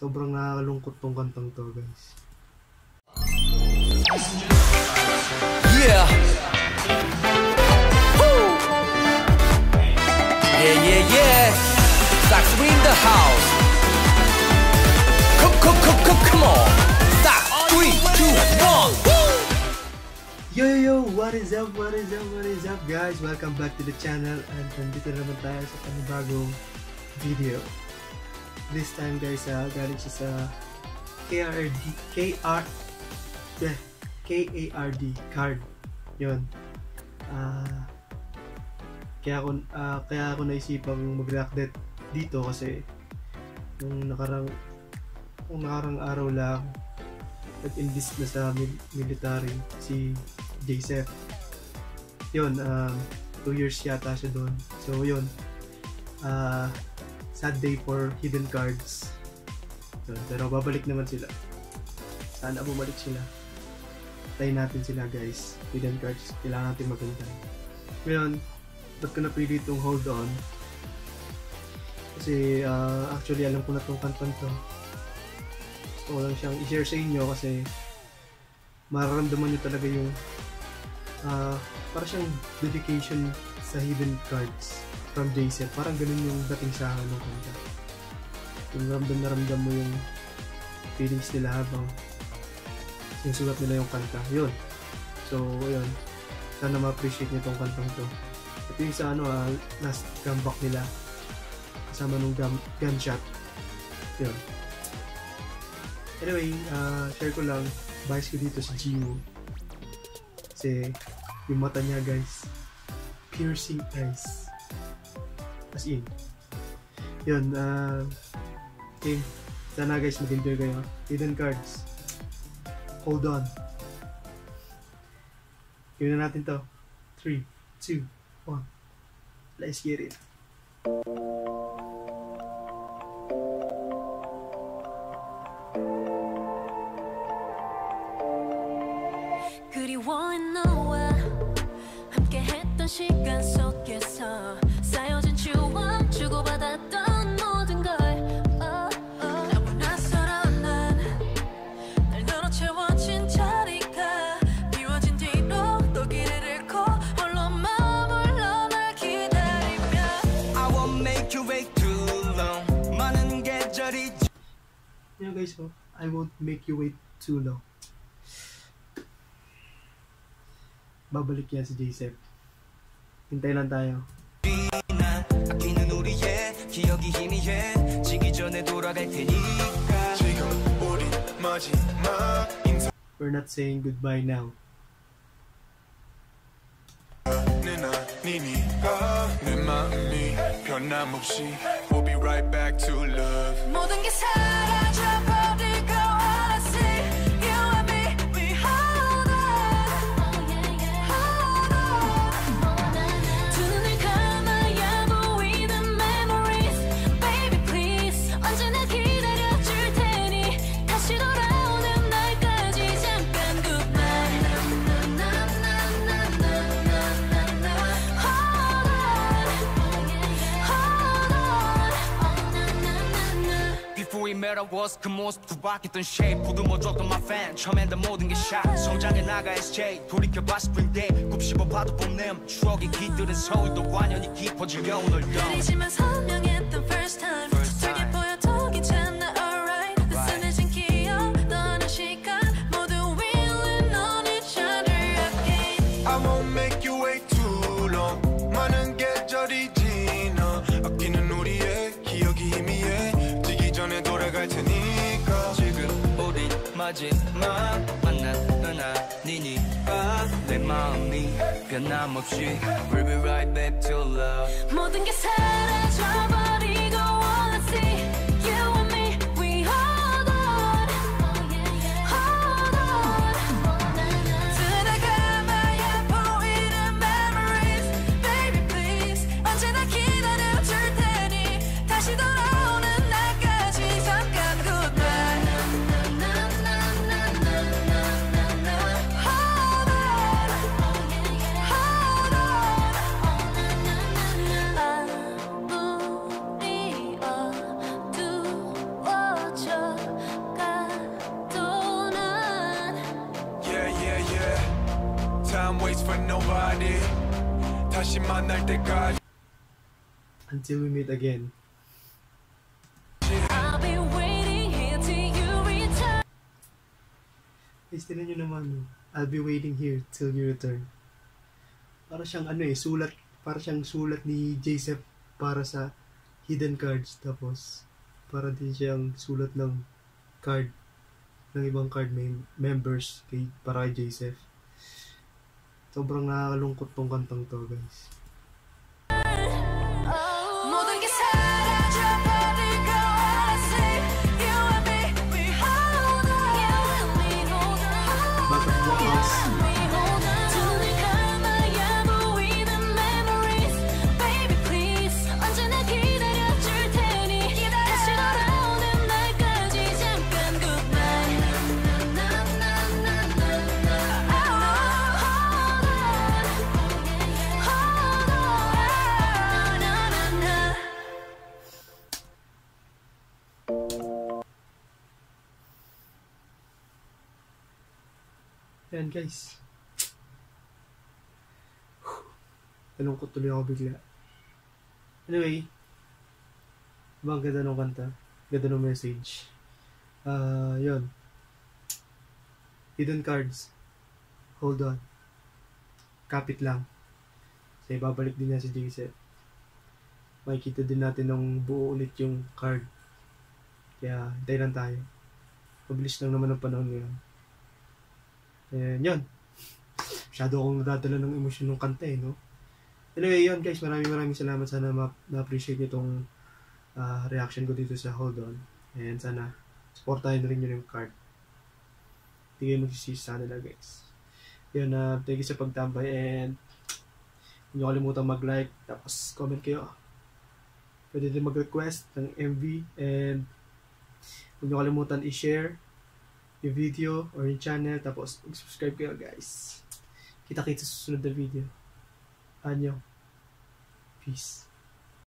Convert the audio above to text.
Sobrang nakakalungkot tong kantang to, guys. Yeah. Woo. Yeah, yeah, yeah. Sax in the house. Come, come, come, come, come on. Three, two, one. Woo. Yo, yo, yo! What is up? What is up? What is up, guys? Welcome back to the channel and nandito naman tayo sa panibagong video. This time, guys, uh, galing siya sa KRD, KR, yeah, KARD card. Yun. Ah, kaya ako, ah, kaya ako naisipang mag-react det- dito kasi nung nakarang nung nakarang araw lang nag-enlist na sa mil- military si Joseph. Yun, um, two years yata siya doon. So, yun. Uh, sad day for hidden cards. Yun, pero babalik naman sila. Sana bumalik sila. Tayo natin sila guys. Hidden cards. Kailangan natin maghintay. Ngayon, ba't ko napili itong hold on? Kasi uh, actually alam ko na itong kantang to. Gusto ko lang siyang i-share sa inyo kasi mararamdaman nyo talaga yung uh, para siyang dedication sa hidden cards from Jason. Parang ganun yung dating sa akin ng kanta. Yung ramdam na ramdam mo yung feelings nila habang sinusulat nila yung kanta. Yun. So, yun. Sana ma-appreciate niyo tong kantang to. Ito yung sa ano, ah, last comeback nila. Kasama nung gum, gunshot. Yun. Anyway, uh, share ko lang. Bias ko dito si Jiwoo. Kasi yung mata niya guys, piercing eyes. As in. Yun, uh, okay. Sana guys mag-enjoy kayo. Hidden cards. Hold on. Gawin na natin to. 3, 2, 1. Let's get it. 그리워한 너와 함께했던 시간 속에서 Yun guys, oh, I won't make you wait too long. Babalik yan si J-Sep. Hintay lang tayo. 지나 아끼는 우리의 기억이 희미해 지기 전에 돌아갈 테니까 지금 우리 마지막 인사는 We're not saying goodbye now. 아니니까 내 마음이 변함없이 We'll be right back to love 모든 게 사 I was 그 모습 두바뀌었던 shape 보듬어줬던 my fan 처음엔 다 모든 게 shot 성장해 나가 SJ 돌이켜봐 spring day 굽씹어 봐도 봄냄 추억이 깃들은 서울도 완연히 깊어지려 오늘도 느리지만 선명했던 first time time. 보여도 괜찮아 alright 느슨해진 기억 떠나는 시간 모두 willin' on each other again I won't make you wait too long 많은 계절이 지나 아끼는 우리의 기억이 희미해 전에 돌아갈 테니까. 지금 우린 마지막 만나는 아니니까. 내 마음이 변함없이 We'll be right back to love body 다시 만날 때까지 Until we meet again. I'll be waiting here till you return. Guys, tinan nyo naman. no? I'll be waiting here till you return. Para siyang ano eh, sulat. Para siyang sulat ni Joseph para sa hidden cards. Tapos, para din siyang sulat ng card ng ibang card mem- members kay, para kay Joseph. Sobrang nakakalungkot tong kantang to, guys. 모든 Yan guys. Nalungkot tuloy ako bigla. Anyway, diba ang ganda ng kanta? Ganda ng message. Ah, yun. Hidden cards. Hold on. Kapit lang. Kasi babalik din niya si Joseph. Makikita din natin ng buo ulit yung card. Kaya, hintay lang tayo. Mabilis lang naman ang panahon ngayon. And yun. Masyado akong nadadala ng emosyon ng kanta eh, no? Anyway, yun guys, maraming maraming salamat. Sana ma- na-appreciate nyo itong ah, reaction ko dito sa Hold On. And sana, supportahin rin nyo yung card. Hindi kayo magsisisi sa nila guys. Yun, na thank you sa pagtambay and huwag nyo kalimutan mag-like tapos comment kayo. Pwede din mag-request ng MV and huwag nyo kalimutan i-share yung video or yung channel tapos mag-subscribe kayo guys. Kita-kita sa susunod na video. Anyo. Peace.